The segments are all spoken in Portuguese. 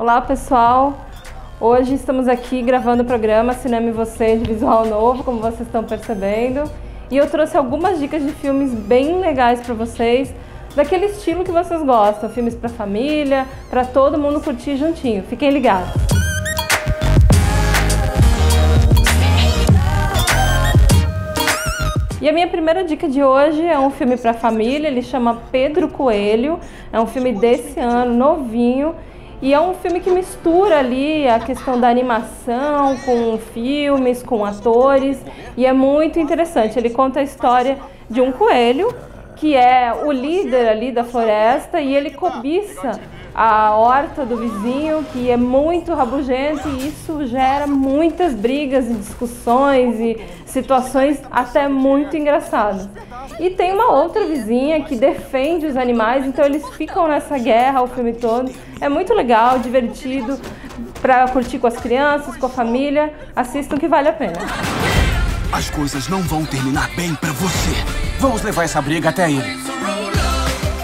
Olá pessoal, hoje estamos aqui gravando o programa Cinema e Você de Visual Novo, como vocês estão percebendo. E eu trouxe algumas dicas de filmes bem legais para vocês, daquele estilo que vocês gostam, filmes para família, para todo mundo curtir juntinho. Fiquem ligados. E a minha primeira dica de hoje é um filme para família, ele chama Pedro Coelho, é um filme desse ano, novinho, e é um filme que mistura ali a questão da animação com filmes, com atores, e é muito interessante. Ele conta a história de um coelho que é o líder ali da floresta e ele cobiça a horta do vizinho, que é muito rabugento e isso gera muitas brigas e discussões e situações até muito engraçadas. E tem uma outra vizinha que defende os animais, então eles ficam nessa guerra o filme todo. É muito legal, divertido, para curtir com as crianças, com a família. Assistam que vale a pena. As coisas não vão terminar bem para você. Vamos levar essa briga até ele.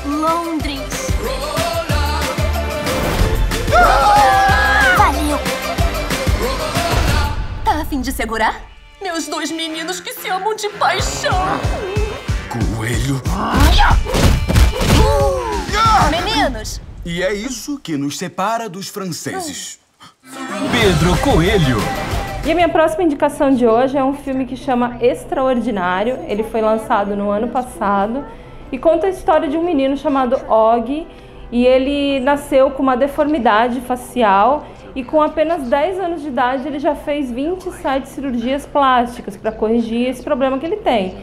Londres. Valeu! Tá a fim de segurar? Meus dois meninos que se amam de paixão. Coelho. Meninos, E é isso que nos separa dos franceses. Pedro Coelho. E a minha próxima indicação de hoje é um filme que chama Extraordinário. Ele foi lançado no ano passado e conta a história de um menino chamado Og. E ele nasceu com uma deformidade facial e com apenas 10 anos de idade ele já fez 27 cirurgias plásticas para corrigir esse problema que ele tem.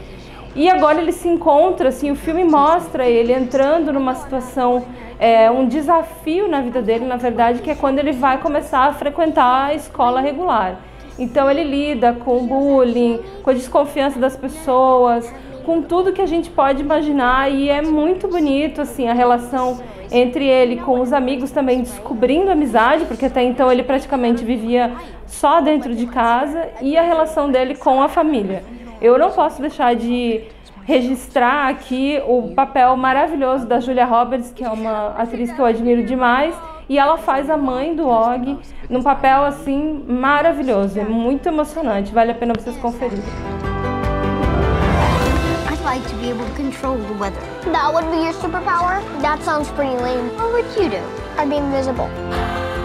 E agora ele se encontra, assim, o filme mostra ele entrando numa situação, é, um desafio na vida dele, na verdade, que é quando ele vai começar a frequentar a escola regular. Então ele lida com o bullying, com a desconfiança das pessoas, com tudo que a gente pode imaginar e é muito bonito assim a relação entre ele com os amigos também descobrindo amizade, porque até então ele praticamente vivia só dentro de casa e a relação dele com a família. Eu não posso deixar de registrar aqui o papel maravilhoso da Julia Roberts, que é uma atriz que eu admiro demais, e ela faz a mãe do Og num papel assim maravilhoso, é muito emocionante, vale a pena vocês conferirem. I'd like to be able to control the weather. That would be your superpower? That sounds pretty lame. What would you do? I'd be invisible.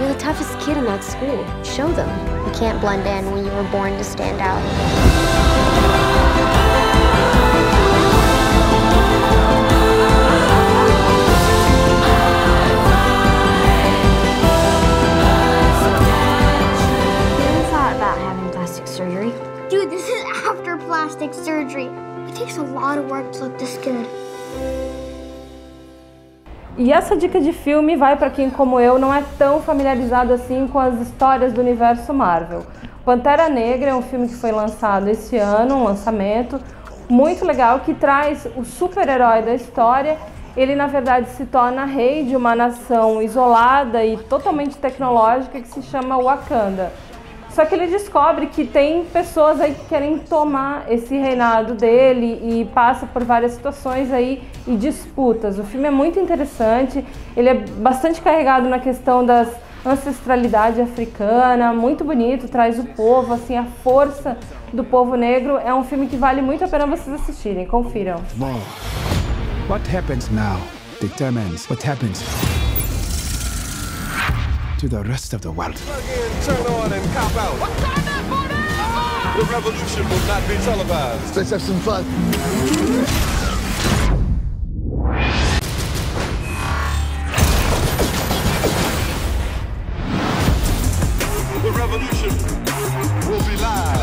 You're the toughest kid in that school. Show them. You can't blend in when you were born to stand out. Plastic surgery. It takes a lot of work to look this good. E essa dica de filme vai para quem, como eu, não é tão familiarizado assim com as histórias do universo Marvel. Pantera Negra é um filme que foi lançado esse ano, um lançamento muito legal que traz o super-herói da história. Ele, na verdade, se torna rei de uma nação isolada e totalmente tecnológica que se chama Wakanda. Só que ele descobre que tem pessoas aí que querem tomar esse reinado dele e passa por várias situações aí e disputas. O filme é muito interessante, ele é bastante carregado na questão das ancestralidade africana, muito bonito, traz o povo, assim, a força do povo negro. É um filme que vale muito a pena vocês assistirem, confiram. More. What happens now determines what happens to the rest of the world. Turn on and cop out. The revolution will not be televised. Let's have some fun. The revolution will be live.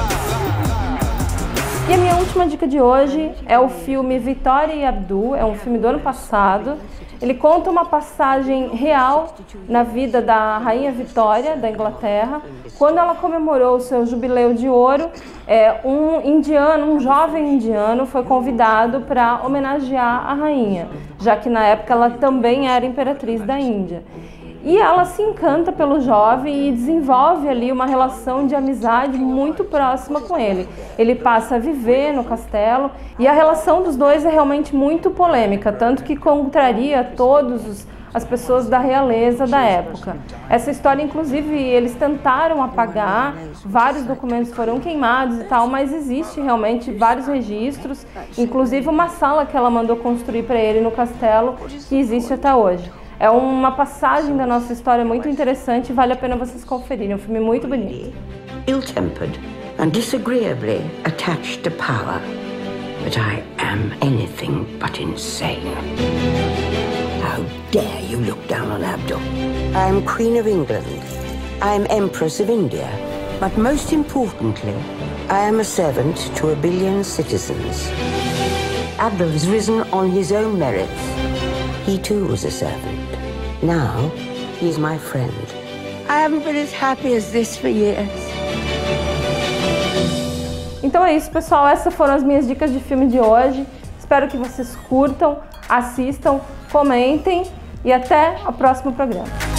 E a minha última dica de hoje é o filme Vitória e Abdul, é um filme do ano passado. Ele conta uma passagem real na vida da rainha Vitória da Inglaterra. Quando ela comemorou o seu jubileu de ouro, é, um indiano, um jovem indiano, foi convidado para homenagear a rainha, já que na época ela também era imperatriz da Índia. E ela se encanta pelo jovem e desenvolve ali uma relação de amizade muito próxima com ele. Ele passa a viver no castelo e a relação dos dois é realmente muito polêmica, tanto que contraria todos os as pessoas da realeza da época. Essa história, inclusive, eles tentaram apagar, vários documentos foram queimados e tal, mas existe realmente vários registros, inclusive uma sala que ela mandou construir para ele no castelo, que existe até hoje. É uma passagem da nossa história muito interessante e vale a pena vocês conferirem. É um filme muito bonito. Ill-tempered and disagreeably attached to power. But I am anything but insane. How dare you look down on Abdul? I am Queen of England. I am Empress of India. But most importantly, I am a servant to a billion citizens. Abdul has risen on his own merits. He too was a servant. Now, he's my friend. I haven't been as happy as this for years. Então é isso, pessoal. Essas foram as minhas dicas de filme de hoje. Espero que vocês curtam, assistam, comentem e até o próximo programa.